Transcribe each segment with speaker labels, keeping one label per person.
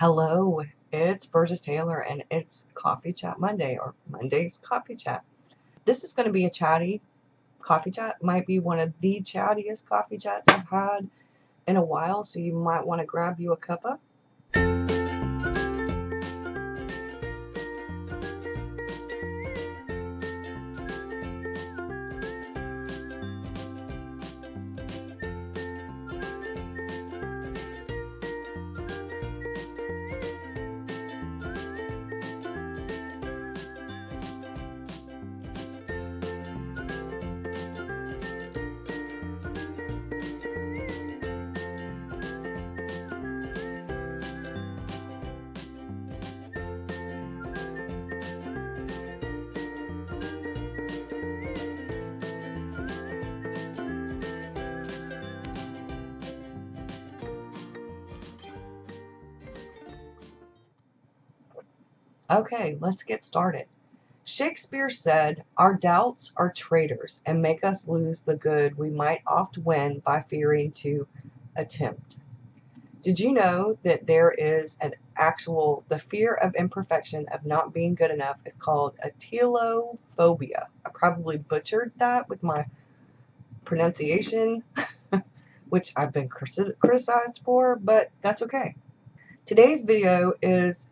Speaker 1: Hello, it's Burgess Taylor and it's Coffee Chat Monday or Monday's Coffee Chat. This is going to be a chatty coffee chat. Might be one of the chattiest coffee chats I've had in a while, so you might want to grab you a cuppa. Okay, let's get started. Shakespeare said, Our doubts are traitors and make us lose the good we might oft win by fearing to attempt. Did you know that there is an actual, the fear of imperfection, of not being good enough, is called atelophobia. I probably butchered that with my pronunciation, which I've been criticized for, but that's okay. Today's video is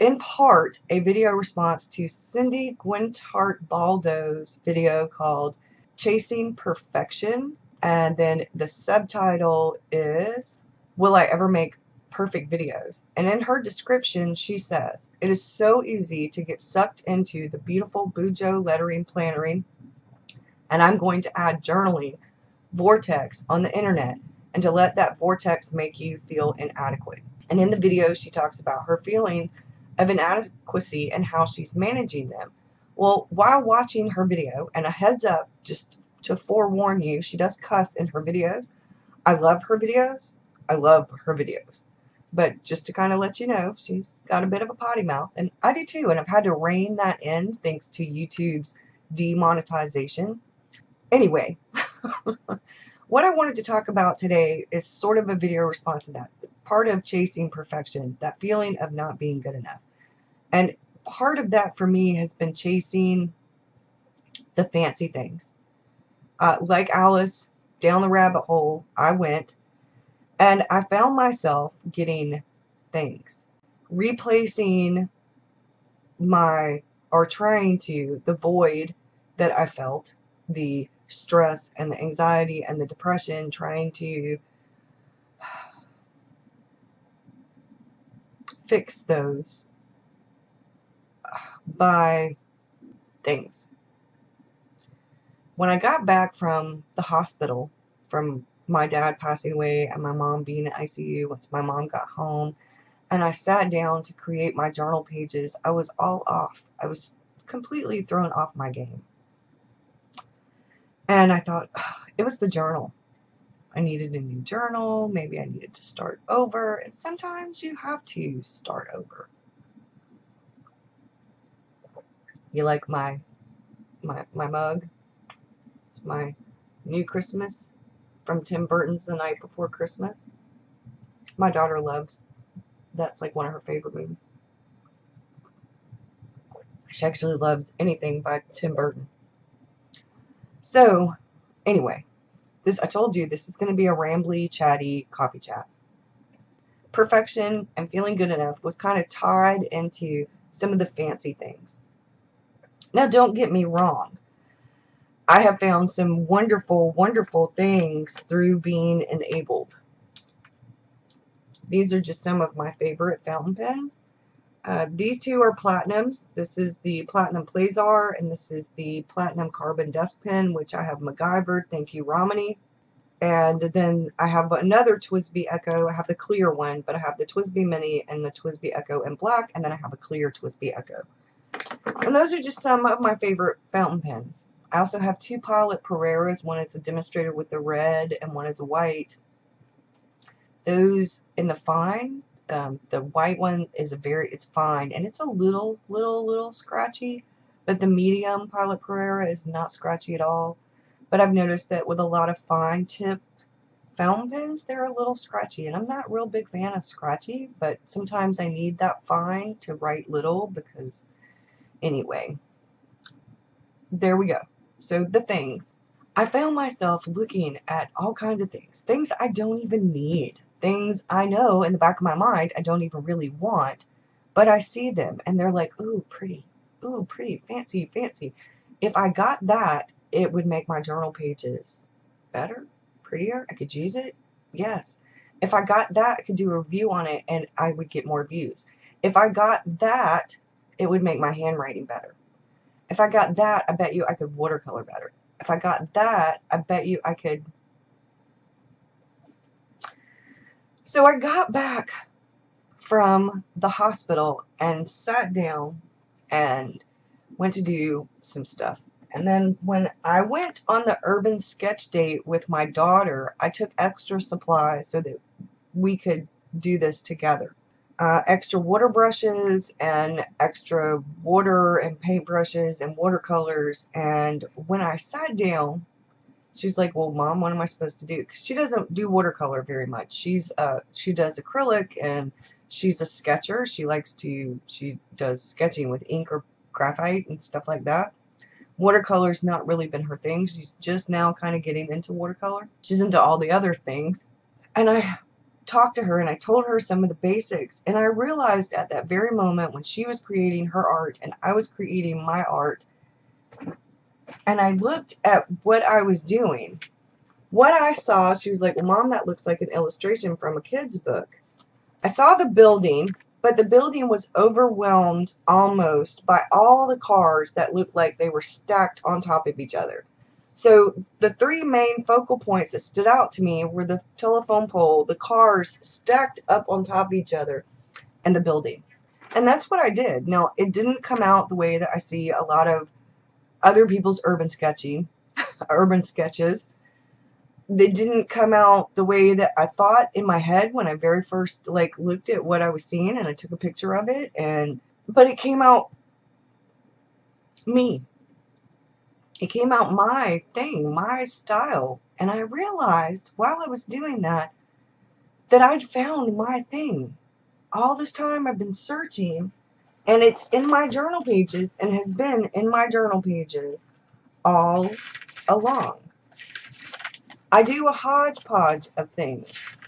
Speaker 1: in part a video response to Cindy Gwynthart Baldo's video called Chasing Perfection. And then the subtitle is Will I Ever Make Perfect Videos? And in her description, she says, It is so easy to get sucked into the beautiful Bujo lettering plannering, and I'm going to add journaling vortex on the internet and to let that vortex make you feel inadequate. And in the video, she talks about her feelings of inadequacy and how she's managing them. Well, while watching her video, and a heads up just to forewarn you, she does cuss in her videos. I love her videos. I love her videos. But just to kind of let you know, she's got a bit of a potty mouth, and I do too, and I've had to rein that in thanks to YouTube's demonetization. Anyway, what I wanted to talk about today is sort of a video response to that part of chasing perfection, that feeling of not being good enough. And part of that for me has been chasing the fancy things. Uh, like Alice, down the rabbit hole I went, and I found myself getting things, replacing my, or trying to, the void that I felt, the stress and the anxiety and the depression, trying to fix those by things. When I got back from the hospital, from my dad passing away and my mom being in ICU, once my mom got home, and I sat down to create my journal pages, I was all off. I was completely thrown off my game. And I thought, it was the journal. I needed a new journal, maybe I needed to start over, and sometimes you have to start over. You like my my my mug? It's my new Christmas from Tim Burton's The Night Before Christmas. My daughter loves that's like one of her favorite movies. She actually loves anything by Tim Burton. So, anyway, this I told you this is going to be a rambly, chatty coffee chat. Perfection and feeling good enough was kind of tied into some of the fancy things. Now, don't get me wrong. I have found some wonderful, wonderful things through being enabled. These are just some of my favorite fountain pens. Uh, these two are platinums. This is the Platinum Plaisir, and this is the Platinum Carbon Desk Pen, which I have MacGyvered. Thank you, Romany. And then I have another TWSBI Eco. I have the clear one, but I have the TWSBI Mini and the TWSBI Eco in black, and then I have a clear TWSBI Eco. And those are just some of my favorite fountain pens. I also have two Pilot Preras. One is a demonstrator with the red and one is a white. Those in the fine, um, the white one is a very, it's fine. And it's a little, little, little scratchy. But the medium Pilot Prera is not scratchy at all. But I've noticed that with a lot of fine tip fountain pens, they're a little scratchy. And I'm not real big fan of scratchy, but sometimes I need that fine to write little because, anyway, there we go. So the things. I found myself looking at all kinds of things. Things I don't even need. Things I know in the back of my mind I don't even really want. But I see them and they're like, ooh, pretty. Ooh, pretty. Fancy, fancy. If I got that, it would make my journal pages better, prettier. I could use it. Yes. If I got that, I could do a review on it and I would get more views. If I got that, it would make my handwriting better. If I got that, I bet you I could watercolor better. If I got that, I bet you I could. So I got back from the hospital and sat down and went to do some stuff. And then when I went on the urban sketch date with my daughter, I took extra supplies so that we could do this together uh, extra water brushes and extra water and paint brushes and watercolors. And when I sat down, she's like, "Well, mom, what am I supposed to do?" Because she doesn't do watercolor very much. She's uh she does acrylic and she's a sketcher. She likes to she does sketching with ink or graphite and stuff like that. Watercolor's not really been her thing. She's just now kind of getting into watercolor. She's into all the other things. And I talked to her and I told her some of the basics. And I realized at that very moment when she was creating her art and I was creating my art, and I looked at what I was doing, what I saw, she was like, Well, Mom, that looks like an illustration from a kid's book. I saw the building, but the building was overwhelmed almost by all the cars that looked like they were stacked on top of each other. So the three main focal points that stood out to me were the telephone pole, the cars stacked up on top of each other, and the building. And that's what I did. Now, it didn't come out the way that I see a lot of other people's urban sketching, urban sketches. They didn't come out the way that I thought in my head when I very first like looked at what I was seeing and I took a picture of it and but it came out me it came out my thing, my style. And I realized while I was doing that, that I'd found my thing. All this time I've been searching, and it's in my journal pages and has been in my journal pages all along. I do a hodgepodge of things.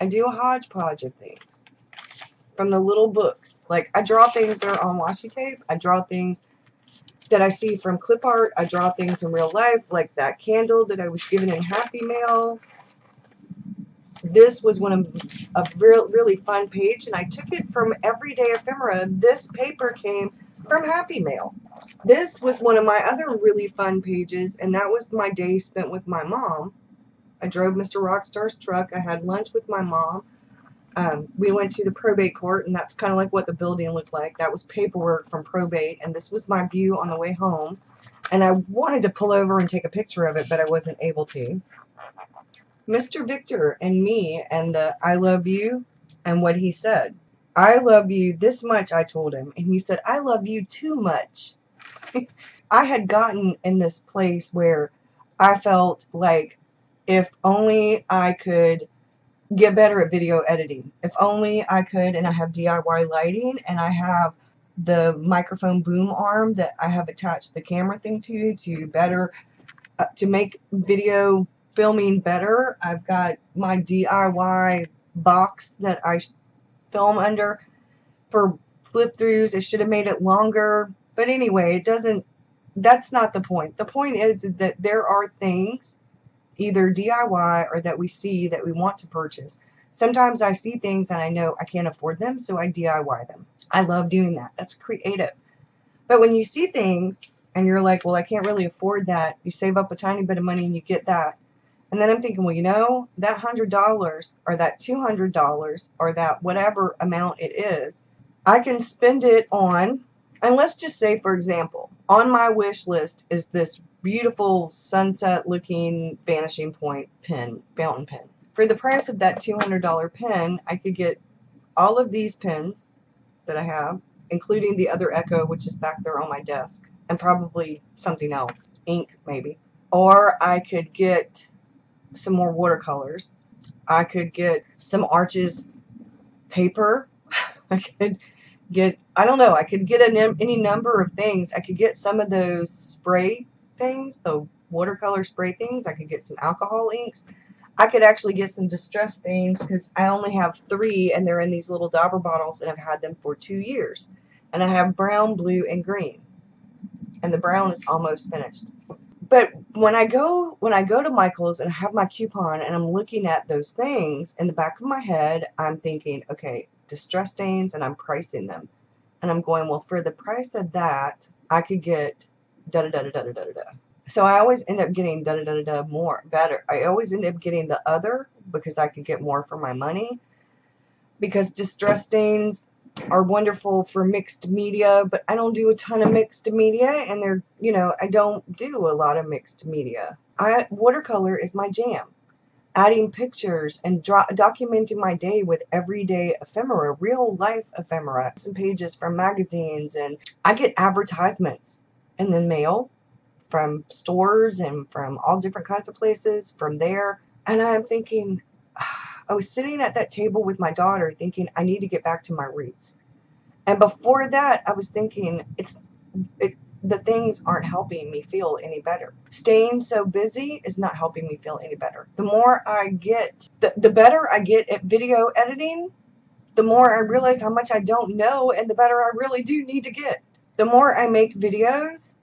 Speaker 1: I do a hodgepodge of things from the little books. Like, I draw things that are on washi tape. I draw things that I see from clip art. I draw things in real life, like that candle that I was given in Happy Mail. This was one of a real, really fun page, and I took it from Everyday Ephemera. This paper came from Happy Mail. This was one of my other really fun pages, and that was my day spent with my mom. I drove Mr. Rockstar's truck. I had lunch with my mom um, we went to the probate court, and that's kind of like what the building looked like. That was paperwork from probate, and this was my view on the way home. And I wanted to pull over and take a picture of it, but I wasn't able to. Mr. Victor and me and the I love you and what he said. I love you this much, I told him. And he said, I love you too much. I had gotten in this place where I felt like if only I could get better at video editing. If only I could, and I have DIY lighting, and I have the microphone boom arm that I have attached the camera thing to to better uh, to make video filming better. I've got my DIY box that I film under for flip throughs. I should have made it longer, but anyway, it doesn't. That's not the point. The point is that there are things either DIY or that we see that we want to purchase. Sometimes I see things and I know I can't afford them, so I DIY them. I love doing that. That's creative. But when you see things and you're like, well, I can't really afford that, you save up a tiny bit of money and you get that. And then I'm thinking, well, you know, that $100 or that $200 or that whatever amount it is, I can spend it on, and let's just say, for example, on my wish list is this beautiful sunset looking vanishing point pen, fountain pen. For the price of that $200 pen, I could get all of these pens that I have, including the other Eco, which is back there on my desk, and probably something else, ink maybe. Or I could get some more watercolors. I could get some Arches paper. I could get, I don't know, I could get an, any number of things. I could get some of those spray things, the watercolor spray things. I could get some alcohol inks. I could actually get some distress stains because I only have three and they're in these little dauber bottles and I've had them for two years. And I have brown, blue, and green. And the brown is almost finished. But when I go when I go to Michael's and I have my coupon and I'm looking at those things in the back of my head, I'm thinking, okay, distress stains and I'm pricing them. And I'm going, well, for the price of that, I could get da da da da da da da da. So I always end up getting da da da da da more better. I always end up getting the other because I could get more for my money. Because distress stains are wonderful for mixed media, but I don't do a ton of mixed media, and they're you know I don't do a lot of mixed media. I watercolor is my jam. Adding pictures and documenting my day with everyday ephemera, real life ephemera, some pages from magazines, and I get advertisements in the mail from stores and from all different kinds of places from there. And I'm thinking, I was sitting at that table with my daughter thinking, I need to get back to my roots. And before that, I was thinking, it's it, the things aren't helping me feel any better. Staying so busy is not helping me feel any better. The more I get, the, the better I get at video editing, the more I realize how much I don't know and the better I really do need to get. The more I make videos,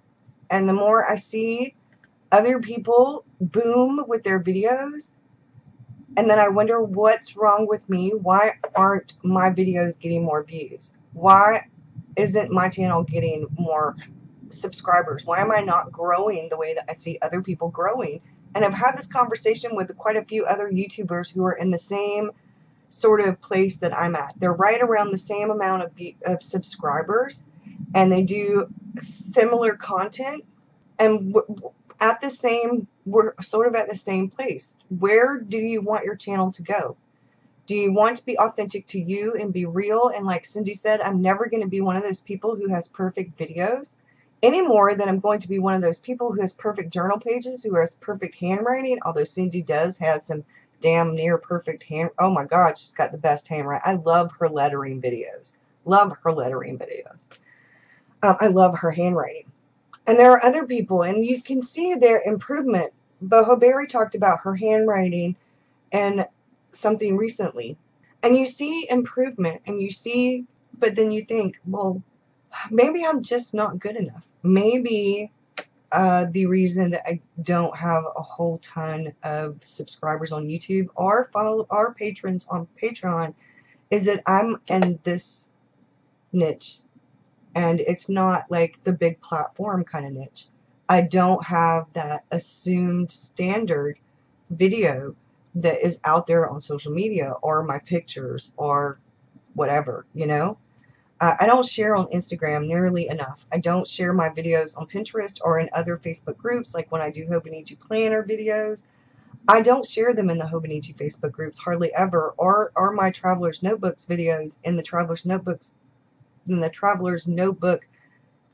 Speaker 1: and the more I see other people boom with their videos, and then I wonder what's wrong with me. Why aren't my videos getting more views? Why isn't my channel getting more subscribers? Why am I not growing the way that I see other people growing? And I've had this conversation with quite a few other YouTubers who are in the same sort of place that I'm at. They're right around the same amount of, of subscribers and they do similar content and at the same we're sort of at the same place where do you want your channel to go do you want to be authentic to you and be real and like Cindy said I'm never going to be one of those people who has perfect videos any more than I'm going to be one of those people who has perfect journal pages who has perfect handwriting although Cindy does have some damn near perfect hand oh my god she's got the best handwriting I love her lettering videos love her lettering videos um, I love her handwriting. And there are other people, and you can see their improvement. Boho Berry talked about her handwriting and something recently. And you see improvement, and you see, but then you think, well, maybe I'm just not good enough. Maybe uh, the reason that I don't have a whole ton of subscribers on YouTube or follow our patrons on Patreon is that I'm in this niche and it's not like the big platform kind of niche. I don't have that assumed standard video that is out there on social media or my pictures or whatever, you know. Uh, I don't share on Instagram nearly enough. I don't share my videos on Pinterest or in other Facebook groups like when I do Hobonichi Planner videos. I don't share them in the Hobonichi Facebook groups hardly ever or, or my Traveler's Notebooks videos in the Traveler's Notebooks in the Traveler's Notebook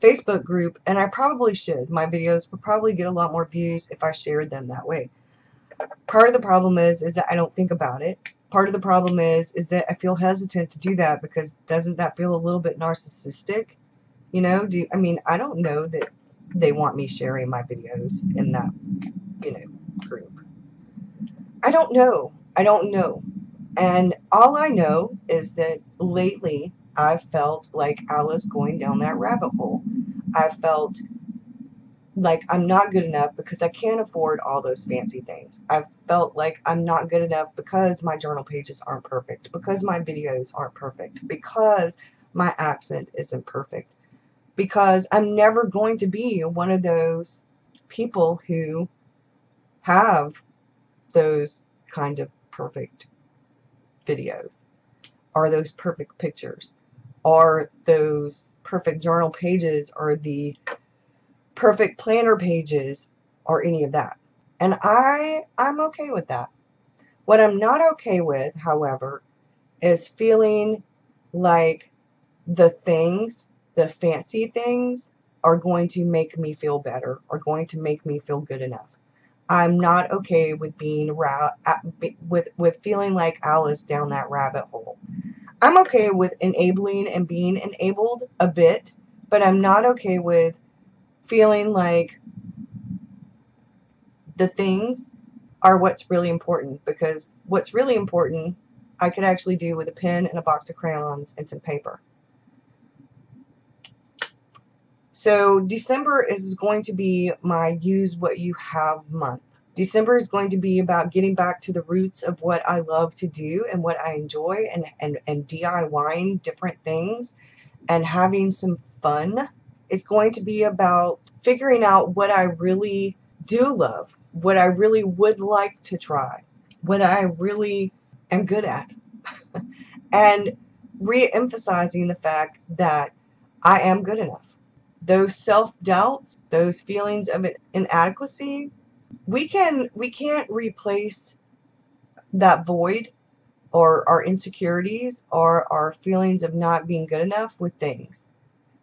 Speaker 1: Facebook group, and I probably should. My videos would probably get a lot more views if I shared them that way. Part of the problem is is that I don't think about it. Part of the problem is is that I feel hesitant to do that because doesn't that feel a little bit narcissistic? You know, do I mean I don't know that they want me sharing my videos in that, you know, group. I don't know. I don't know. And all I know is that lately I felt like Alice going down that rabbit hole. I felt like I'm not good enough because I can't afford all those fancy things. I've felt like I'm not good enough because my journal pages aren't perfect, because my videos aren't perfect, because my accent isn't perfect, because I'm never going to be one of those people who have those kind of perfect videos or those perfect pictures are those perfect journal pages or the perfect planner pages or any of that. And I, I'm okay with that. What I'm not okay with, however, is feeling like the things, the fancy things, are going to make me feel better, are going to make me feel good enough. I'm not okay with being ra- uh, with with feeling like Alice down that rabbit hole. I'm okay with enabling and being enabled a bit, but I'm not okay with feeling like the things are what's really important because what's really important I could actually do with a pen and a box of crayons and some paper. So December is going to be my use what you have month. December is going to be about getting back to the roots of what I love to do and what I enjoy and, and, and DIYing different things and having some fun. It's going to be about figuring out what I really do love, what I really would like to try, what I really am good at, and re emphasizing the fact that I am good enough those self-doubts, those feelings of inadequacy, we can we can't replace that void or our insecurities or our feelings of not being good enough with things.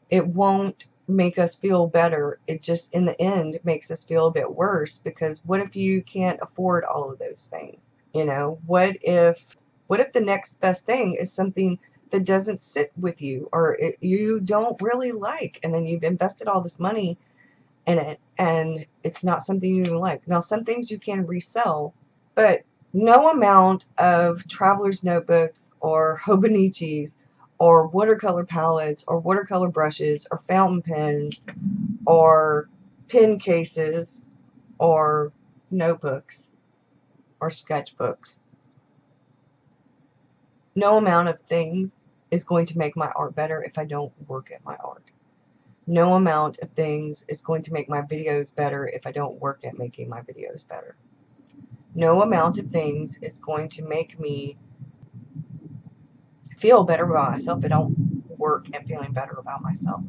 Speaker 1: It won't make us feel better. It just in the end makes us feel a bit worse because what if you can't afford all of those things? You know, what if what if the next best thing is something that doesn't sit with you or it, you don't really like and then you've invested all this money in it and it's not something you like. Now some things you can resell but no amount of traveler's notebooks or Hobonichis or watercolor palettes or watercolor brushes or fountain pens or pen cases or notebooks or sketchbooks. No amount of things is going to make my art better if I don't work at my art. No amount of things is going to make my videos better if I don't work at making my videos better. No amount of things is going to make me feel better about myself I don't work at feeling better about myself.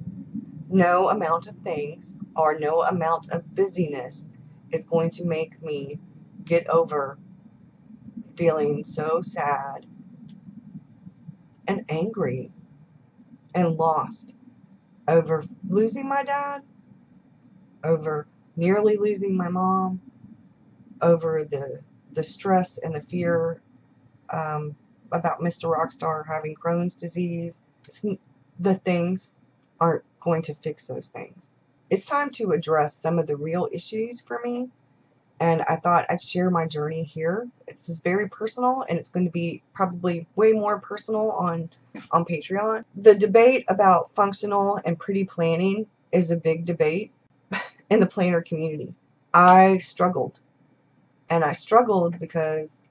Speaker 1: No amount of things or no amount of busyness is going to make me get over feeling so sad and angry and lost over losing my dad, over nearly losing my mom, over the the stress and the fear um, about Mr. Rockstar having Crohn's disease. the things aren't going to fix those things. It's time to address some of the real issues for me and I thought I'd share my journey here. It's is very personal and it's going to be probably way more personal on on Patreon. The debate about functional and pretty planning is a big debate in the planner community. I struggled. And I struggled because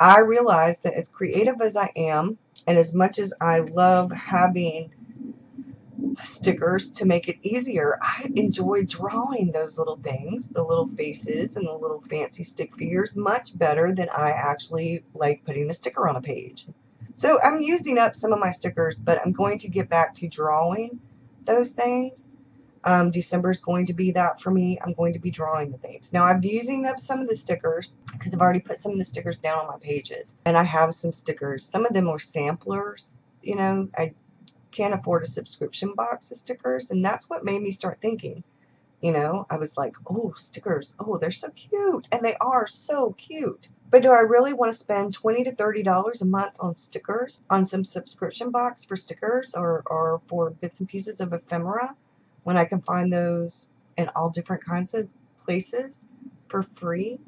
Speaker 1: I realized that as creative as I am and as much as I love having stickers to make it easier. I enjoy drawing those little things, the little faces and the little fancy stick figures much better than I actually like putting a sticker on a page. So I'm using up some of my stickers, but I'm going to get back to drawing those things. Um, December is going to be that for me. I'm going to be drawing the things. Now I'm using up some of the stickers because I've already put some of the stickers down on my pages. And I have some stickers. Some of them are samplers. You know, I can't afford a subscription box of stickers. And that's what made me start thinking. You know, I was like, oh, stickers. Oh, they're so cute. And they are so cute. But do I really want to spend 20 to $30 a month on stickers, on some subscription box for stickers or, or for bits and pieces of ephemera when I can find those in all different kinds of places for free?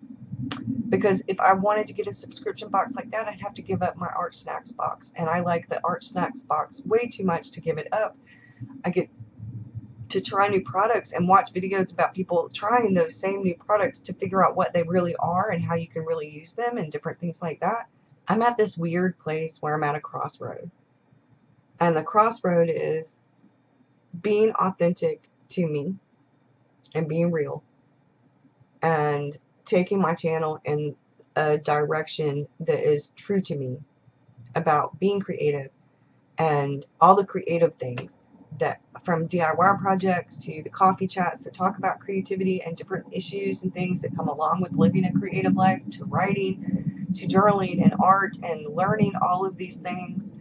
Speaker 1: because if I wanted to get a subscription box like that, I'd have to give up my Art Snacks box. And I like the Art Snacks box way too much to give it up. I get to try new products and watch videos about people trying those same new products to figure out what they really are and how you can really use them and different things like that. I'm at this weird place where I'm at a crossroad. And the crossroad is being authentic to me and being real and taking my channel in a direction that is true to me about being creative and all the creative things that from DIY projects to the coffee chats that talk about creativity and different issues and things that come along with living a creative life to writing to journaling and art and learning all of these things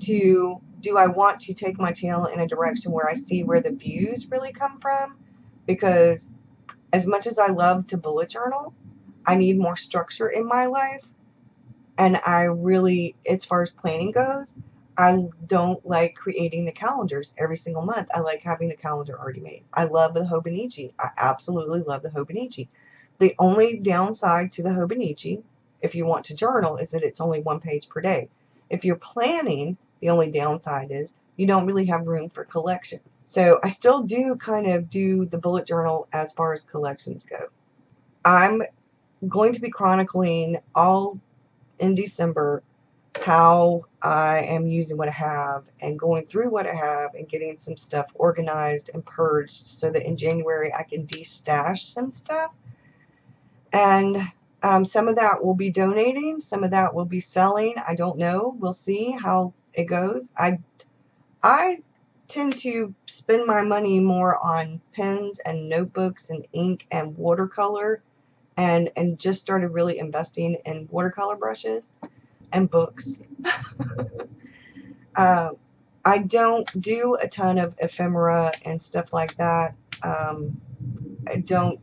Speaker 1: to do I want to take my channel in a direction where I see where the views really come from because as much as I love to bullet journal, I need more structure in my life. And I really, as far as planning goes, I don't like creating the calendars every single month. I like having the calendar already made. I love the Hobonichi. I absolutely love the Hobonichi. The only downside to the Hobonichi, if you want to journal, is that it's only one page per day. If you're planning, the only downside is you don't really have room for collections. So I still do kind of do the bullet journal as far as collections go. I'm going to be chronicling all in December how I am using what I have and going through what I have and getting some stuff organized and purged so that in January I can de-stash some stuff. And um, some of that will be donating, some of that will be selling. I don't know. We'll see how it goes. I I tend to spend my money more on pens and notebooks and ink and watercolor and and just started really investing in watercolor brushes and books. uh, I don't do a ton of ephemera and stuff like that. Um, I don't.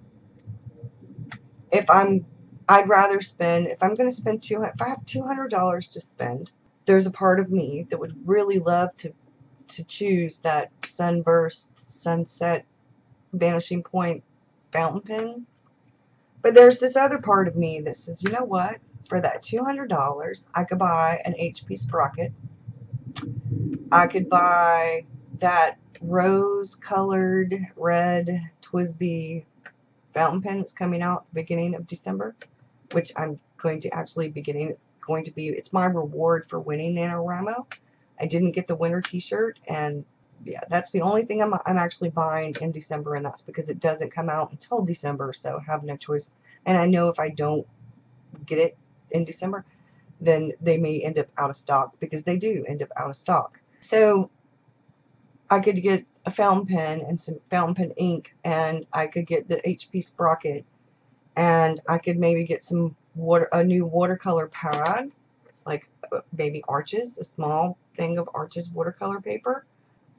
Speaker 1: If I'm, I'd rather spend. If I'm going to spend two, if I have two hundred dollars to spend, there's a part of me that would really love to, to choose that sunburst, sunset, vanishing point fountain pen. But there's this other part of me that says, you know what? for that $200, I could buy an HP Sprocket. I could buy that rose-colored red TWSBI fountain pen that's coming out beginning of December, which I'm going to actually be getting. It's going to be, it's my reward for winning NaNoWriMo. I didn't get the winter t-shirt, and yeah, that's the only thing I'm, I'm actually buying in December, and that's because it doesn't come out until December, so I have no choice. And I know if I don't get it in December, then they may end up out of stock because they do end up out of stock. So I could get a fountain pen and some fountain pen ink and I could get the HP Sprocket and I could maybe get some water a new watercolor pad like uh, maybe Arches, a small thing of Arches watercolor paper.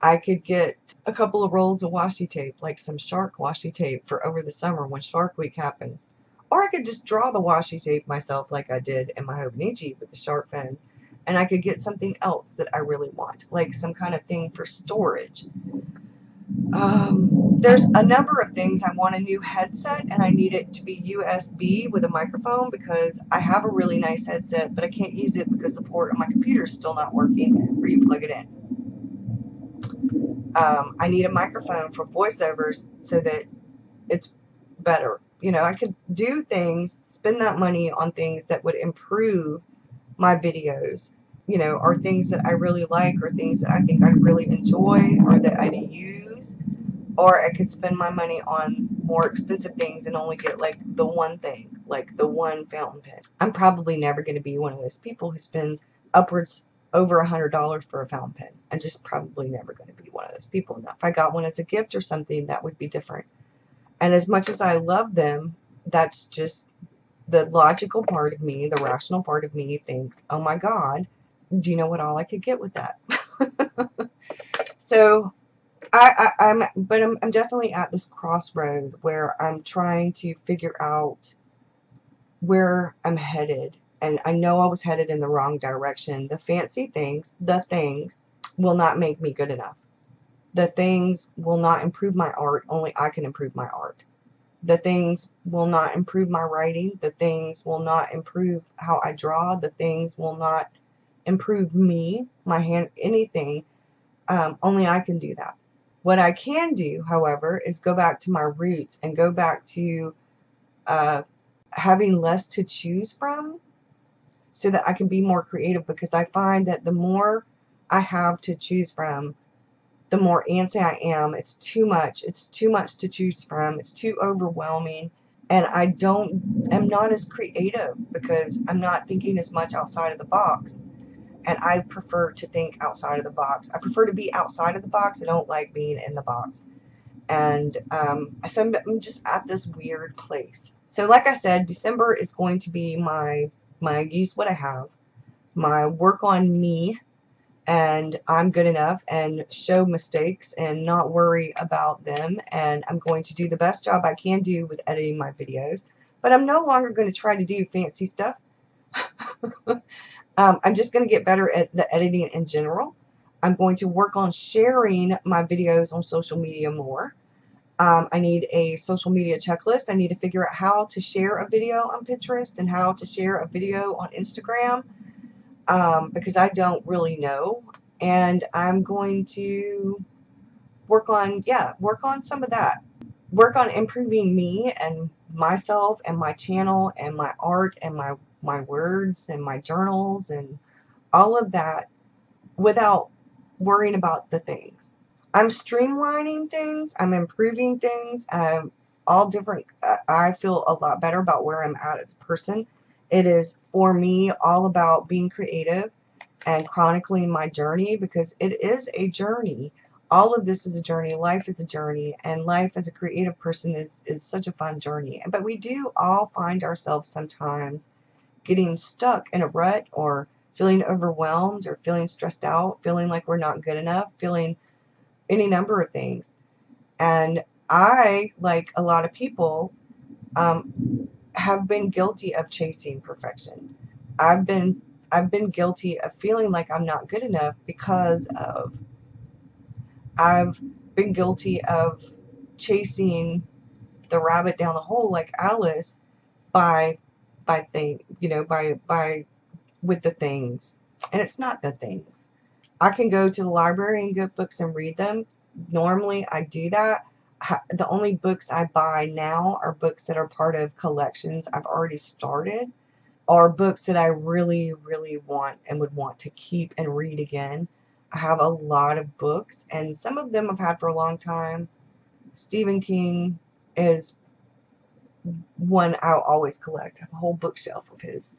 Speaker 1: I could get a couple of rolls of washi tape, like some shark washi tape for over the summer when Shark Week happens. Or I could just draw the washi tape myself like I did in my Hobonichi with the shark fins. And I could get something else that I really want, like some kind of thing for storage. Um, there's a number of things. I want a new headset and I need it to be USB with a microphone because I have a really nice headset, but I can't use it because the port on my computer is still not working where you plug it in. Um, I need a microphone for voiceovers so that it's better you know, I could do things, spend that money on things that would improve my videos, you know, or things that I really like or things that I think I really enjoy or that I use. Or I could spend my money on more expensive things and only get like the one thing, like the one fountain pen. I'm probably never going to be one of those people who spends upwards over a hundred dollars for a fountain pen. I'm just probably never going to be one of those people. Now, if I got one as a gift or something, that would be different. And as much as I love them, that's just the logical part of me, the rational part of me thinks, oh my God, do you know what all I could get with that? so I, I, am but I'm, I'm definitely at this crossroad where I'm trying to figure out where I'm headed. And I know I was headed in the wrong direction. The fancy things, the things, will not make me good enough. The things will not improve my art, only I can improve my art. The things will not improve my writing. The things will not improve how I draw. The things will not improve me, my hand, anything. Um, only I can do that. What I can do, however, is go back to my roots and go back to uh, having less to choose from so that I can be more creative because I find that the more I have to choose from, the more antsy I am. It's too much. It's too much to choose from. It's too overwhelming. And I don't, am not as creative because I'm not thinking as much outside of the box. And I prefer to think outside of the box. I prefer to be outside of the box. I don't like being in the box. And um, so I'm, just at this weird place. So like I said, December is going to be my, my use what I have, my work on me and I'm good enough and show mistakes and not worry about them and I'm going to do the best job I can do with editing my videos but I'm no longer going to try to do fancy stuff um, I'm just going to get better at the editing in general I'm going to work on sharing my videos on social media more um, I need a social media checklist I need to figure out how to share a video on Pinterest and how to share a video on Instagram um, because I don't really know. And I'm going to work on, yeah, work on some of that. Work on improving me and myself and my channel and my art and my, my words and my journals and all of that without worrying about the things. I'm streamlining things. I'm improving things. Um, all different. I feel a lot better about where I'm at as a person. It is, for me, all about being creative and chronicling my journey because it is a journey. All of this is a journey. Life is a journey. And life as a creative person is, is such a fun journey. But we do all find ourselves sometimes getting stuck in a rut or feeling overwhelmed or feeling stressed out, feeling like we're not good enough, feeling any number of things. And I, like a lot of people, um, have been guilty of chasing perfection. I've been I've been guilty of feeling like I'm not good enough because of I've been guilty of chasing the rabbit down the hole like Alice by by thing you know by by with the things and it's not the things I can go to the library and get books and read them normally I do that the only books I buy now are books that are part of collections I've already started or books that I really, really want and would want to keep and read again. I have a lot of books, and some of them I've had for a long time. Stephen King is one I'll always collect. I have a whole bookshelf of his.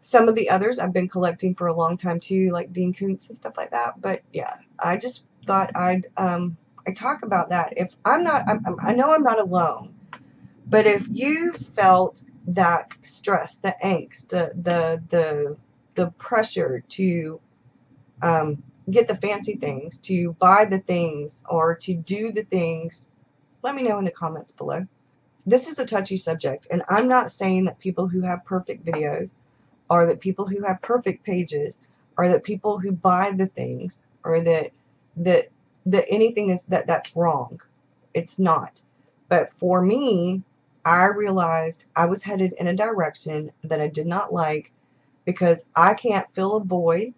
Speaker 1: Some of the others I've been collecting for a long time too, like Dean Koontz and stuff like that. But yeah, I just thought I'd um, I talk about that. If I'm not, I'm, i know I'm not alone, but if you felt that stress, the angst, the the the the pressure to um, get the fancy things, to buy the things, or to do the things, let me know in the comments below. This is a touchy subject, and I'm not saying that people who have perfect videos, or that people who have perfect pages, or that people who buy the things, or that that that anything is that that's wrong. It's not. But for me, I realized I was headed in a direction that I did not like because I can't fill a void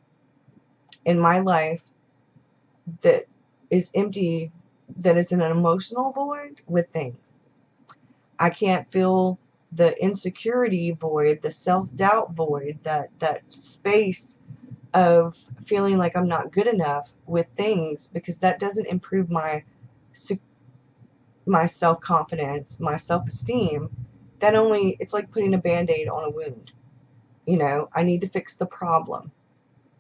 Speaker 1: in my life that is empty, that is an emotional void with things. I can't fill the insecurity void, the self-doubt void, that, that space of feeling like I'm not good enough with things because that doesn't improve my my self-confidence, my self-esteem. That only it's like putting a band-aid on a wound. You know, I need to fix the problem,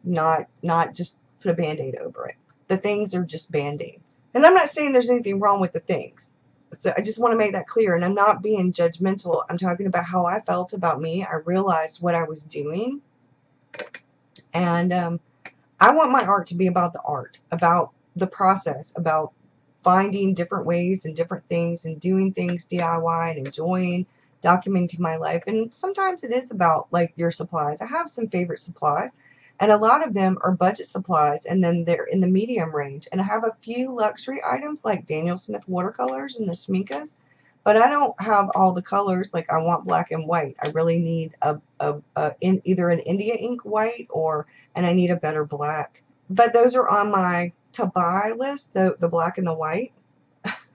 Speaker 1: not not just put a band-aid over it. The things are just band-aids. And I'm not saying there's anything wrong with the things. So I just want to make that clear and I'm not being judgmental. I'm talking about how I felt about me. I realized what I was doing and um, I want my art to be about the art, about the process, about finding different ways and different things and doing things DIY and enjoying documenting my life. And sometimes it is about like your supplies. I have some favorite supplies and a lot of them are budget supplies and then they're in the medium range. And I have a few luxury items like Daniel Smith watercolors and the Schminckes but I don't have all the colors. Like I want black and white. I really need a, a, a in either an India ink white or and I need a better black. But those are on my to buy list, the the black and the white.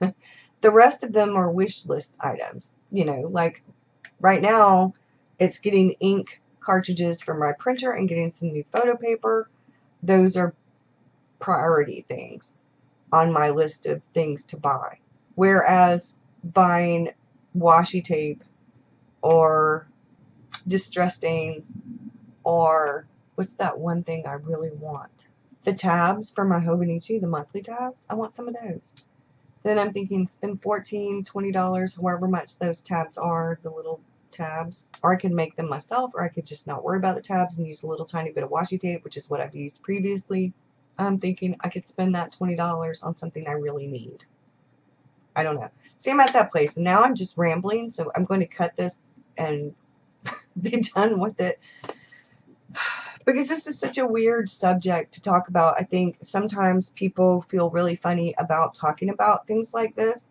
Speaker 1: the rest of them are wish list items. You know, like right now it's getting ink cartridges for my printer and getting some new photo paper. Those are priority things on my list of things to buy. Whereas buying washi tape or distress stains or what's that one thing I really want? The tabs for my Hobonichi, the monthly tabs. I want some of those. Then I'm thinking spend $14, $20, however much those tabs are, the little tabs. Or I could make them myself, or I could just not worry about the tabs and use a little tiny bit of washi tape, which is what I've used previously. I'm thinking I could spend that $20 on something I really need. I don't know. See, I'm at that place. And now I'm just rambling, so I'm going to cut this and be done with it. Because this is such a weird subject to talk about. I think sometimes people feel really funny about talking about things like this.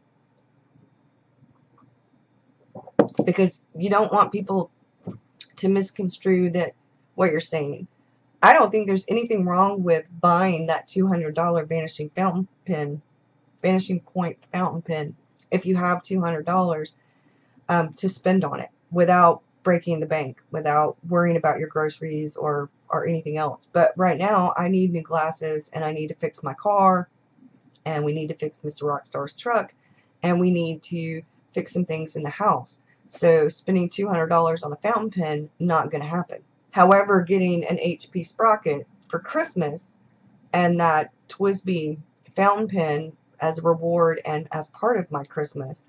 Speaker 1: Because you don't want people to misconstrue that what you're saying. I don't think there's anything wrong with buying that $200 Vanishing Fountain Pen, Vanishing Point Fountain Pen, if you have $200 um, to spend on it without breaking the bank, without worrying about your groceries or, or anything else. But right now, I need new glasses and I need to fix my car and we need to fix Mr. Rockstar's truck and we need to fix some things in the house. So spending $200 on a fountain pen, not going to happen. However, getting an HP Sprocket for Christmas and that TWSBI fountain pen as a reward and as part of my Christmas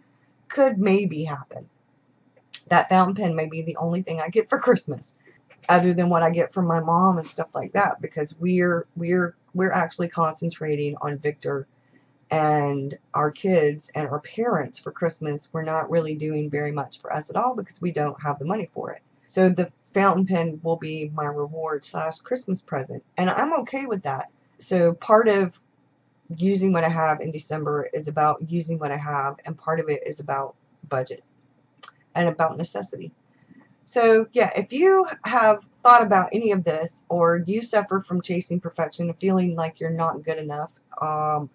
Speaker 1: could maybe happen. That fountain pen may be the only thing I get for Christmas other than what I get from my mom and stuff like that because we're we're we're actually concentrating on Victor and our kids and our parents for Christmas. We're not really doing very much for us at all because we don't have the money for it. So the fountain pen will be my reward slash Christmas present. And I'm okay with that. So part of using what I have in December is about using what I have and part of it is about budget and about necessity. So yeah, if you have thought about any of this or you suffer from chasing perfection, and feeling like you're not good enough, um,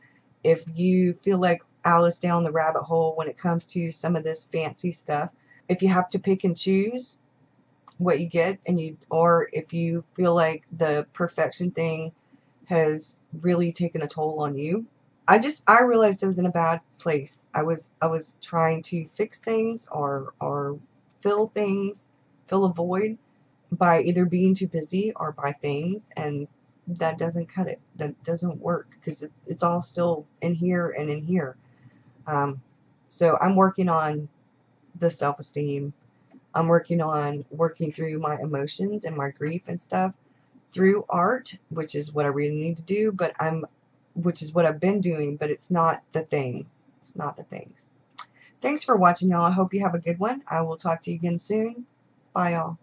Speaker 1: if you feel like Alice down the rabbit hole when it comes to some of this fancy stuff, if you have to pick and choose, what you get and you or if you feel like the perfection thing has really taken a toll on you. I just I realized I was in a bad place. I was I was trying to fix things or or fill things fill a void by either being too busy or by things and that doesn't cut it that doesn't work because it, it's all still in here and in here um, so I'm working on the self-esteem I'm working on working through my emotions and my grief and stuff through art, which is what I really need to do, but I'm, which is what I've been doing, but it's not the things. It's not the things. Thanks for watching, y'all. I hope you have a good one. I will talk to you again soon. Bye, y'all.